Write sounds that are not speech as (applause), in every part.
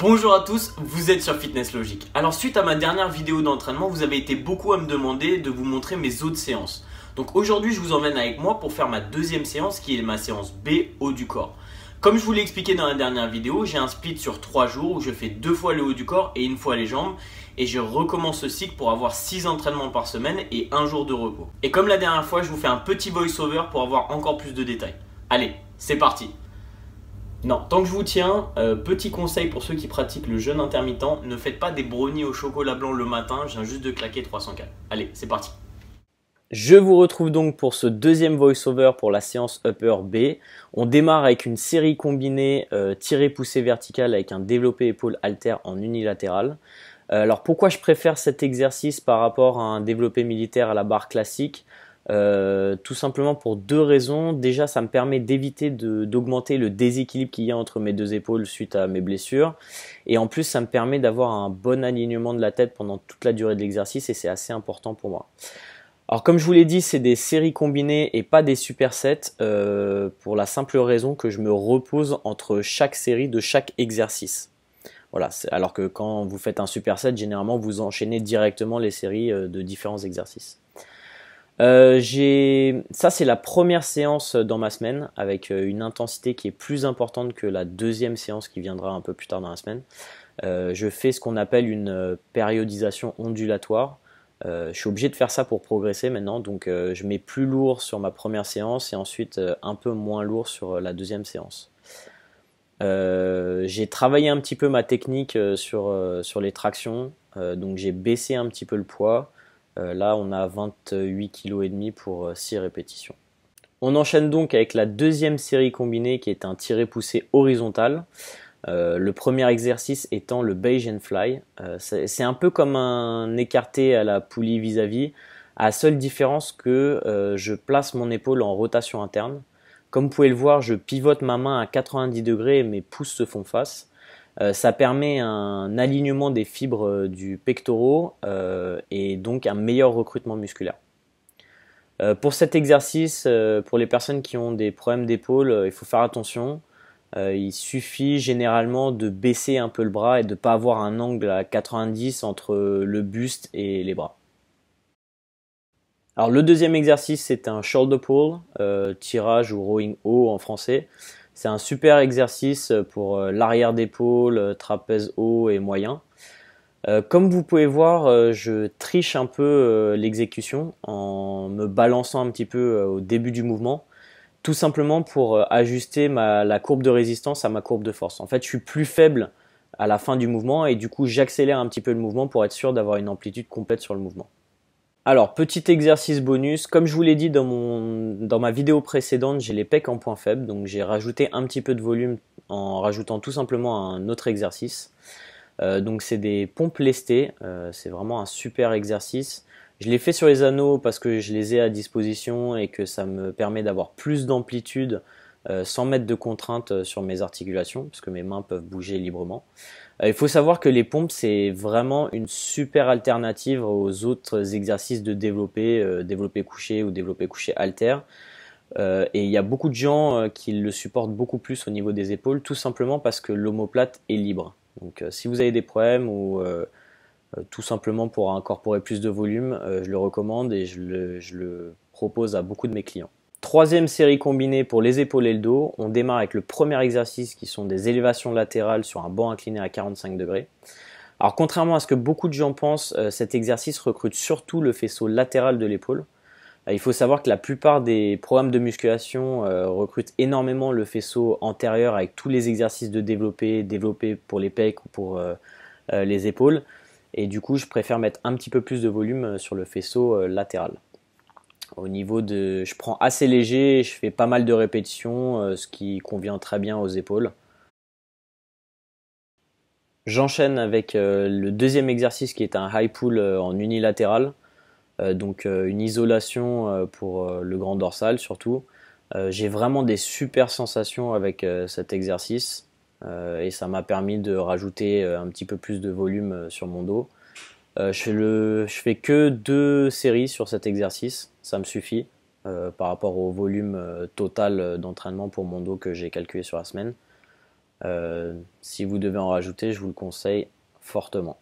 Bonjour à tous, vous êtes sur Fitness Logique. Alors suite à ma dernière vidéo d'entraînement, vous avez été beaucoup à me demander de vous montrer mes autres séances. Donc aujourd'hui, je vous emmène avec moi pour faire ma deuxième séance qui est ma séance B, haut du corps. Comme je vous l'ai expliqué dans la dernière vidéo, j'ai un split sur 3 jours où je fais deux fois le haut du corps et une fois les jambes et je recommence ce cycle pour avoir 6 entraînements par semaine et un jour de repos. Et comme la dernière fois, je vous fais un petit voice-over pour avoir encore plus de détails. Allez, c'est parti non, tant que je vous tiens, euh, petit conseil pour ceux qui pratiquent le jeûne intermittent, ne faites pas des brownies au chocolat blanc le matin, je viens juste de claquer 300 calories. Allez, c'est parti. Je vous retrouve donc pour ce deuxième voice-over pour la séance Upper B. On démarre avec une série combinée euh, tirée-poussée verticale avec un développé épaule alter en unilatéral. Euh, alors pourquoi je préfère cet exercice par rapport à un développé militaire à la barre classique? Euh, tout simplement pour deux raisons. Déjà, ça me permet d'éviter d'augmenter le déséquilibre qu'il y a entre mes deux épaules suite à mes blessures. Et en plus, ça me permet d'avoir un bon alignement de la tête pendant toute la durée de l'exercice et c'est assez important pour moi. Alors comme je vous l'ai dit, c'est des séries combinées et pas des supersets euh, pour la simple raison que je me repose entre chaque série de chaque exercice. Voilà, alors que quand vous faites un superset, généralement vous enchaînez directement les séries euh, de différents exercices. Euh, ça c'est la première séance dans ma semaine avec euh, une intensité qui est plus importante que la deuxième séance qui viendra un peu plus tard dans la semaine. Euh, je fais ce qu'on appelle une périodisation ondulatoire. je suis obligé de faire ça pour progresser maintenant, donc je mets plus lourd sur ma première séance et ensuite un peu moins lourd sur la deuxième séance. j'ai travaillé un petit peu ma technique sur, sur les tractions, donc j'ai baissé un petit peu le poids. Euh, là, on a 28 kg et demi pour 6 euh, répétitions. On enchaîne donc avec la deuxième série combinée qui est un tiré poussé horizontal. Euh, le premier exercice étant le Bayesian Fly. c'est un peu comme un écarté à la poulie vis-à-vis, à seule différence que je place mon épaule en rotation interne. Comme vous pouvez le voir, je pivote ma main à 90 degrés et mes pouces se font face. Euh, ça permet un alignement des fibres euh, du pectoraux euh, et donc un meilleur recrutement musculaire. pour cet exercice, pour les personnes qui ont des problèmes d'épaule, il faut faire attention. il suffit généralement de baisser un peu le bras et de ne pas avoir un angle à 90 entre le buste et les bras. Alors le deuxième exercice c'est un shoulder pull, tirage ou rowing haut en français. C'est un super exercice pour euh, l'arrière d'épaule, euh, trapèze haut et moyen. Euh, comme vous pouvez voir, je triche un peu l'exécution en me balançant un petit peu au début du mouvement, tout simplement pour ajuster la courbe de résistance à ma courbe de force. En fait, je suis plus faible à la fin du mouvement et du coup, j'accélère un petit peu le mouvement pour être sûr d'avoir une amplitude complète sur le mouvement. Alors, petit exercice bonus. Comme je vous l'ai dit dans, mon, dans ma vidéo précédente, j'ai les pecs en point faible. Donc, j'ai rajouté un petit peu de volume en rajoutant tout simplement un autre exercice. Euh, donc, c'est des pompes lestées. Euh, c'est vraiment un super exercice. Je l'ai fait sur les anneaux parce que je les ai à disposition et que ça me permet d'avoir plus d'amplitude euh, sans mettre de contraintes sur mes articulations, puisque mes mains peuvent bouger librement. Euh, il faut savoir que les pompes, c'est vraiment une super alternative aux autres exercices de développer, euh, développer couché ou développer couché alter. Euh, et il y a beaucoup de gens qui le supportent beaucoup plus au niveau des épaules, tout simplement parce que l'omoplate est libre. Donc si vous avez des problèmes ou tout simplement pour incorporer plus de volume, je le recommande et je le propose à beaucoup de mes clients. Troisième série combinée pour les épaules et le dos. On démarre avec le premier exercice qui sont des élévations latérales sur un banc incliné à 45 degrés. Alors contrairement à ce que beaucoup de gens pensent, euh, cet exercice recrute surtout le faisceau latéral de l'épaule. Euh, il faut savoir que la plupart des programmes de musculation euh, recrutent énormément le faisceau antérieur avec tous les exercices de développé, développé pour les pecs ou pour les épaules. Et du coup, je préfère mettre un petit peu plus de volume sur le faisceau latéral. Au niveau de, je prends assez léger, je fais pas mal de répétitions, euh, ce qui convient très bien aux épaules. J'enchaîne avec euh, le deuxième exercice qui est un high pull euh, en unilatéral, donc une isolation pour le grand dorsal surtout. J'ai vraiment des super sensations avec cet exercice et ça m'a permis de rajouter un petit peu plus de volume sur mon dos. Euh, je, fais fais que deux séries sur cet exercice, ça me suffit euh, par rapport au volume euh, total d'entraînement pour mon dos que j'ai calculé sur la semaine. si vous devez en rajouter, je vous le conseille fortement.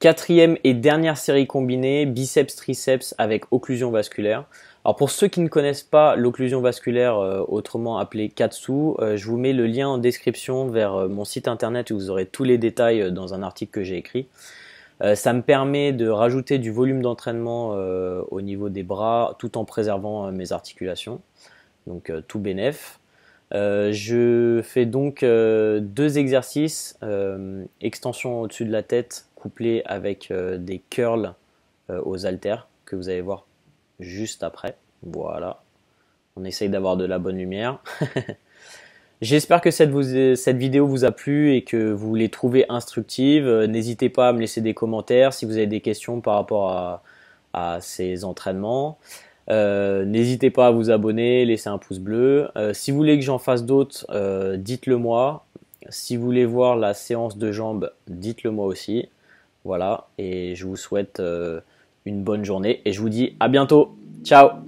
Quatrième et dernière série combinée, biceps-triceps avec occlusion vasculaire. Alors pour ceux qui ne connaissent pas l'occlusion vasculaire, euh, autrement appelée Katsu, euh, je vous mets le lien en description vers euh, mon site internet où vous aurez tous les détails dans un article que j'ai écrit. ça me permet de rajouter du volume d'entraînement au niveau des bras tout en préservant mes articulations. Donc tout bénef. je fais donc deux exercices, extension au-dessus de la tête couplé avec des curls aux haltères que vous allez voir juste après. Voilà. On essaye d'avoir de la bonne lumière. (laughs) J'espère que cette, vidéo vous a plu et que vous les trouvez instructives. Euh, n'hésitez pas à me laisser des commentaires si vous avez des questions par rapport à, ces entraînements. N'hésitez pas à vous abonner, laisser un pouce bleu. si vous voulez que j'en fasse d'autres, dites-le moi. Si vous voulez voir la séance de jambes, dites-le moi aussi. Voilà, et je vous souhaite euh, une bonne journée et je vous dis à bientôt. Ciao